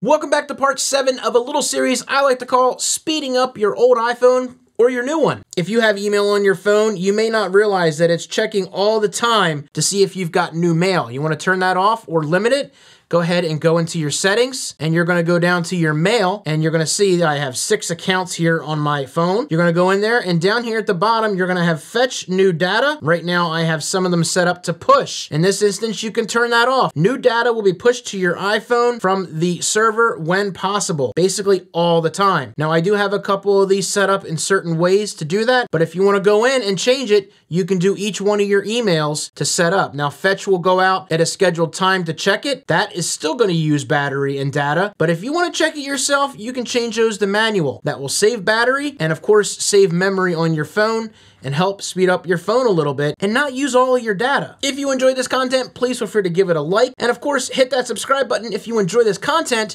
Welcome back to part 7 of a little series I like to call Speeding Up Your Old iPhone or your new one. If you have email on your phone, you may not realize that it's checking all the time to see if you've got new mail. You want to turn that off or limit it? Go ahead and go into your settings and you're gonna go down to your mail and you're gonna see that I have six accounts here on my phone. You're gonna go in there and down here at the bottom, you're gonna have fetch new data. Right now, I have some of them set up to push. In this instance, you can turn that off. New data will be pushed to your iPhone from the server when possible, basically all the time. Now, I do have a couple of these set up in certain ways to do that, but if you wanna go in and change it, you can do each one of your emails to set up. Now, fetch will go out at a scheduled time to check it. That is still going to use battery and data, but if you want to check it yourself, you can change those to manual. That will save battery and of course save memory on your phone and help speed up your phone a little bit and not use all of your data. If you enjoyed this content, please feel free to give it a like. And of course, hit that subscribe button if you enjoy this content